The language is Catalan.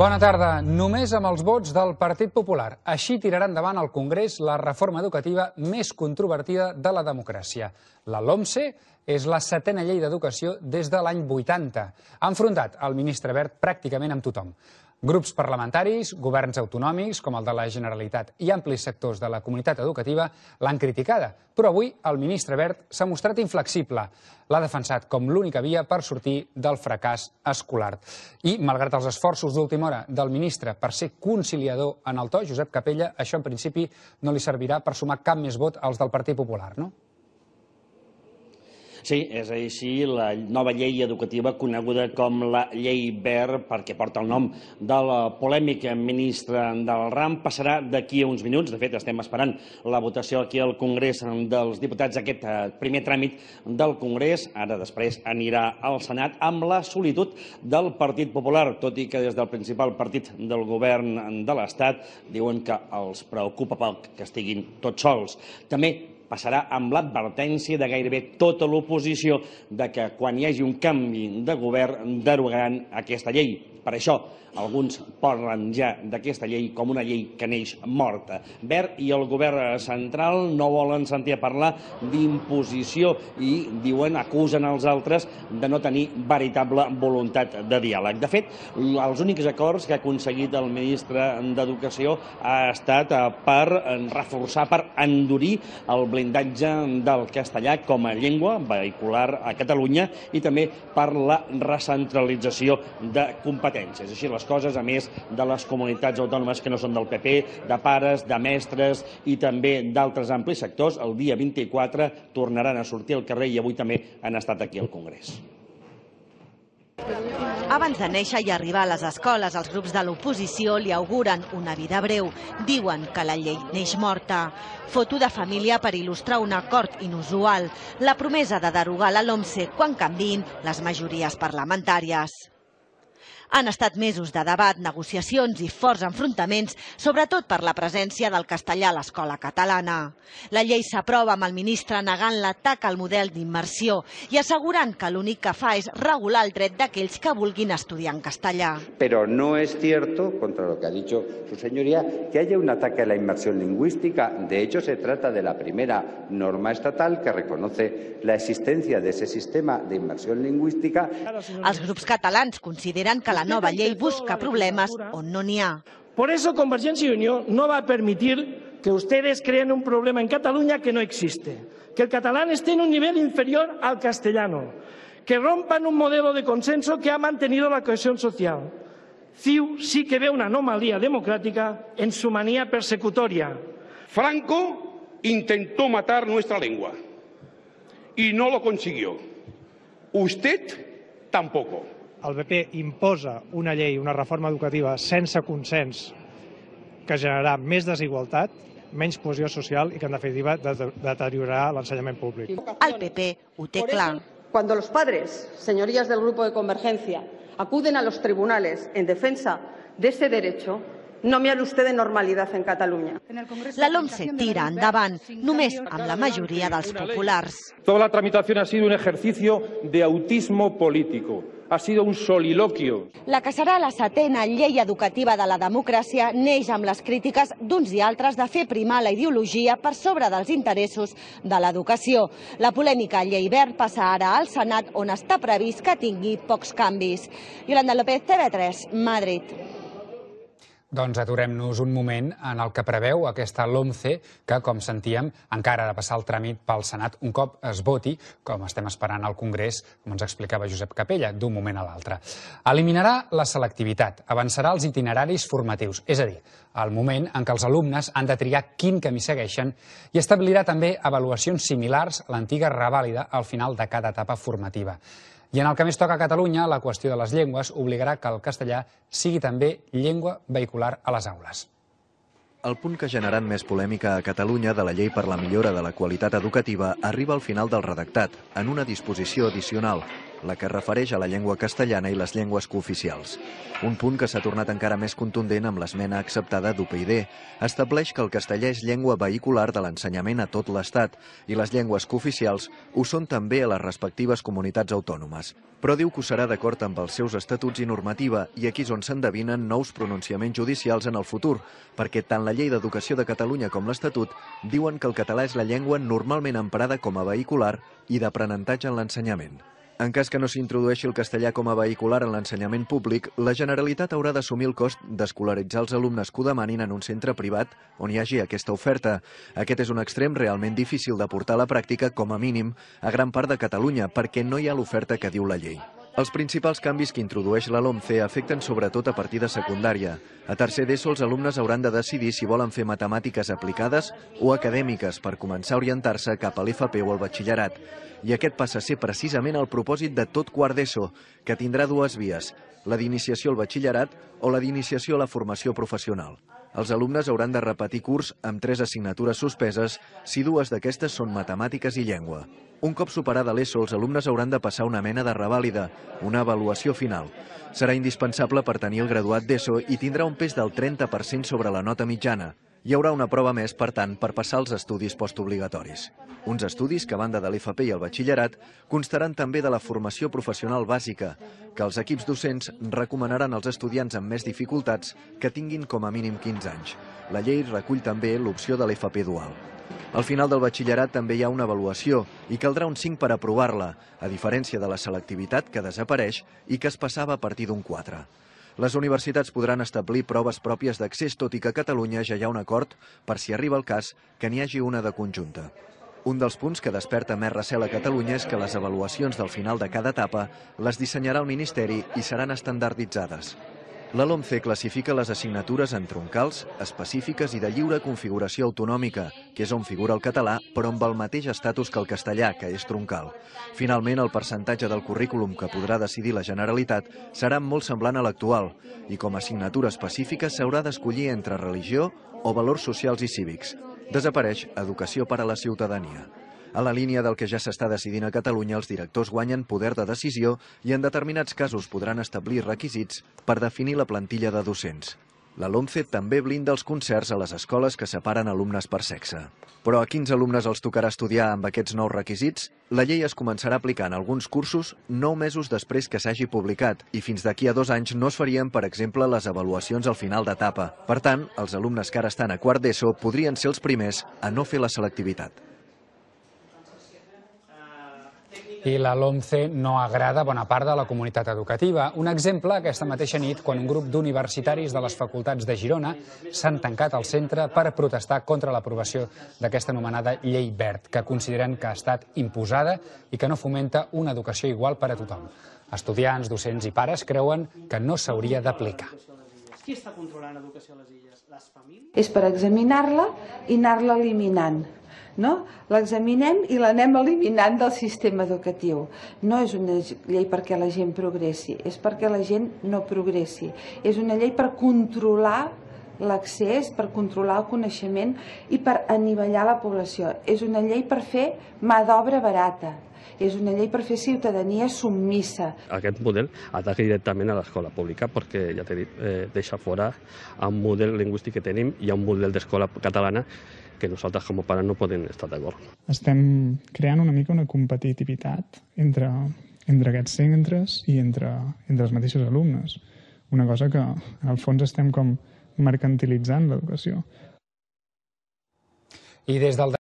Bona tarda. Només amb els vots del Partit Popular. Així tirarà endavant al Congrés la reforma educativa més controvertida de la democràcia. La LOMSE és la setena llei d'educació des de l'any 80. Ha enfrontat el ministre Bert pràcticament amb tothom. Grups parlamentaris, governs autonòmics, com el de la Generalitat i amplis sectors de la comunitat educativa, l'han criticada. Però avui el ministre Bert s'ha mostrat inflexible. L'ha defensat com l'única via per sortir del fracàs escolar. I, malgrat els esforços d'última hora del ministre per ser conciliador en el to, Josep Capella, això en principi no li servirà per sumar cap més vot als del Partit Popular, no? Sí, és així, la nova llei educativa coneguda com la llei Ver, perquè porta el nom de la polèmica ministra del RAM, passarà d'aquí a uns minuts. De fet, estem esperant la votació aquí al Congrés dels Diputats, aquest eh, primer tràmit del Congrés. Ara després anirà al Senat amb la solitud del Partit Popular, tot i que des del principal partit del govern de l'Estat diuen que els preocupa poc que estiguin tots sols. També passarà amb l'advertència de gairebé tota l'oposició de que quan hi hagi un canvi de govern derogaran aquesta llei. Per això, alguns parlen ja d'aquesta llei com una llei que neix morta. Ver i el govern central no volen sentir a parlar d'imposició i diuen, acusen els altres de no tenir veritable voluntat de diàleg. De fet, els únics acords que ha aconseguit el ministre d'Educació ha estat eh, per reforçar, per endurir el blindatge del castellà com a llengua vehicular a Catalunya i també per la recentralització de competències. Així les coses, a més de les comunitats autònomes que no són del PP, de pares, de mestres i també d'altres amplis sectors, el dia 24 tornaran a sortir al carrer i avui també han estat aquí al Congrés. Abans de néixer i arribar a les escoles, els grups de l'oposició li auguren una vida breu. Diuen que la llei neix morta. Foto de família per il·lustrar un acord inusual, la promesa de derogar la LOMSE quan canvin les majories parlamentàries. Han estat mesos de debat, negociacions i forts enfrontaments, sobretot per la presència del castellà a l'escola catalana. La llei s'aprova amb el ministre negant l'atac al model d'immersió i assegurant que l'únic que fa és regular el dret d'aquells que vulguin estudiar en castellà. Pero no es cierto, contra lo que ha dicho su señoría, que haya un ataque a la inmersión lingüística. De hecho, se trata de la primera norma estatal que reconoce la existencia de ese sistema de inmersión lingüística. Els grups catalans consideren que la nova llei busca problemes on no n'hi ha. Por eso Convergencia y Unión no va a permitir que ustedes creen un problema en Cataluña que no existe, que el catalán esté en un nivel inferior al castellano, que rompan un modelo de consenso que ha mantenido la cohesión social. CIU sí que ve una anomalía democrática en su manía persecutoria. Franco intentó matar nuestra lengua y no lo consiguió. Usted tampoco. El PP imposa una llei, una reforma educativa sense consens que generarà més desigualtat, menys cohesió social i que, en definitiva, de- deteriorarà l'ensenyament públic. El PP ho té clar. Cuando los padres, señorías del Grupo de Convergencia, acuden a los tribunales en defensa de ese derecho, no me hable usted de normalidad en Cataluña. La LOMSE tira endavant, només amb la majoria dels populars. Toda la tramitación ha sido un ejercicio de autismo político, ha sido un soliloquio. La que serà la setena llei educativa de la democràcia neix amb les crítiques d'uns i altres de fer primar la ideologia per sobre dels interessos de l'educació. La polèmica llei verd passa ara al Senat, on està previst que tingui pocs canvis. Yolanda López, TV3, Madrid. Doncs aturem-nos un moment en el que preveu aquesta LOMCE, que, com sentíem, encara ha de passar el tràmit pel Senat un cop es voti, com estem esperant al Congrés, com ens explicava Josep Capella, d'un moment a l'altre. Eliminarà la selectivitat, avançarà els itineraris formatius, és a dir, el moment en què els alumnes han de triar quin camí segueixen i establirà també avaluacions similars a l'antiga revàlida al final de cada etapa formativa. I en el que més toca a Catalunya, la qüestió de les llengües obligarà que el castellà sigui també llengua vehicular a les aules. El punt que ha generat més polèmica a Catalunya de la llei per la millora de la qualitat educativa arriba al final del redactat, en una disposició addicional. La que refereix a la llengua castellana i les llengües cooficials. Un punt que s'ha tornat encara més contundent amb l'esmena acceptada d'UPyD. Estableix que el castellà és llengua vehicular de l'ensenyament a tot l'Estat i les llengües cooficials ho són també a les respectives comunitats autònomes. Però diu que ho serà d'acord amb els seus estatuts i normativa i aquí és on s'endevinen nous pronunciaments judicials en el futur, perquè tant la llei d'educació de Catalunya com l'Estatut diuen que el català és la llengua normalment emprada com a vehicular i d'aprenentatge en l'ensenyament. En cas que no s'introdueixi el castellà com a vehicular en l'ensenyament públic, la Generalitat haurà d'assumir el cost d'escolaritzar els alumnes que ho demanin en un centre privat on hi hagi aquesta oferta. Aquest és un extrem realment difícil de portar a la pràctica, com a mínim, a gran part de Catalunya, perquè no hi ha l'oferta que diu la llei. Els principals canvis que introdueix la LOMCE afecten sobretot a partir de secundària. A tercer d'ESO els alumnes hauran de decidir si volen fer matemàtiques aplicades o acadèmiques per començar a orientar-se cap a l'FP o al batxillerat. I aquest passa a ser precisament el propòsit de tot quart d'ESO, que tindrà dues vies, la d'iniciació al batxillerat o la d'iniciació a la formació professional. Els alumnes hauran de repetir curs amb tres assignatures suspeses si dues d'aquestes són matemàtiques i llengua. Un cop superada l'ESO, els alumnes hauran de passar una mena de revàlida, una avaluació final. Serà indispensable per tenir el graduat d'ESO i tindrà un pes del 30% sobre la nota mitjana. Hi haurà una prova més, per tant, per passar els estudis postobligatoris. Uns estudis que, a banda de l'FP i el batxillerat, constaran també de la formació professional bàsica, que els equips docents recomanaran als estudiants amb més dificultats que tinguin com a mínim 15 anys. La llei recull també l'opció de l'FP dual. Al final del batxillerat també hi ha una avaluació i caldrà un 5 per aprovar-la, a diferència de la selectivitat que desapareix i que es passava a partir d'un 4. Les universitats podran establir proves pròpies d'accés, tot i que a Catalunya ja hi ha un acord per si arriba el cas que n'hi hagi una de conjunta. Un dels punts que desperta més recel a Catalunya és que les avaluacions del final de cada etapa les dissenyarà el Ministeri i seran estandarditzades. La LOMCE classifica les assignatures en troncals, específiques i de lliure configuració autonòmica, que és on figura el català, però amb el mateix estatus que el castellà, que és troncal. Finalment, el percentatge del currículum que podrà decidir la Generalitat serà molt semblant a l'actual i com a assignatura específica s'haurà d'escollir entre religió o valors socials i cívics. Desapareix Educació per a la ciutadania. A la línia del que ja s'està decidint a Catalunya, els directors guanyen poder de decisió i en determinats casos podran establir requisits per definir la plantilla de docents. La LOMCE també blinda els concerts a les escoles que separen alumnes per sexe. Però a quins alumnes els tocarà estudiar amb aquests nous requisits? La llei es començarà a aplicar en alguns cursos nou mesos després que s'hagi publicat i fins d'aquí a dos anys no es farien, per exemple, les avaluacions al final d'etapa. Per tant, els alumnes que ara estan a quart d'ESO podrien ser els primers a no fer la selectivitat. I la LOMCE no agrada bona part de la comunitat educativa. Un exemple, aquesta mateixa nit, quan un grup d'universitaris de les facultats de Girona s'han tancat al centre per protestar contra l'aprovació d'aquesta anomenada llei verd, que consideren que ha estat imposada i que no fomenta una educació igual per a tothom. Estudiants, docents i pares creuen que no s'hauria d'aplicar. Qui està controlant l'educació a les illes? Les famílies? És per examinar-la i anar-la eliminant no? l'examinem i l'anem eliminant del sistema educatiu. No és una llei perquè la gent progressi, és perquè la gent no progressi. És una llei per controlar l'accés, per controlar el coneixement i per anivellar la població. És una llei per fer mà d'obra barata, és una llei per fer ciutadania submissa. Aquest model ataca directament a l'escola pública perquè, ja t'he dit, eh, deixa fora un model lingüístic que tenim i un model d'escola catalana que nosaltres com a pares no podem estar d'acord. Estem creant una mica una competitivitat entre, entre aquests centres i entre, entre els mateixos alumnes. Una cosa que, en el fons, estem com mercantilitzant l'educació. I des del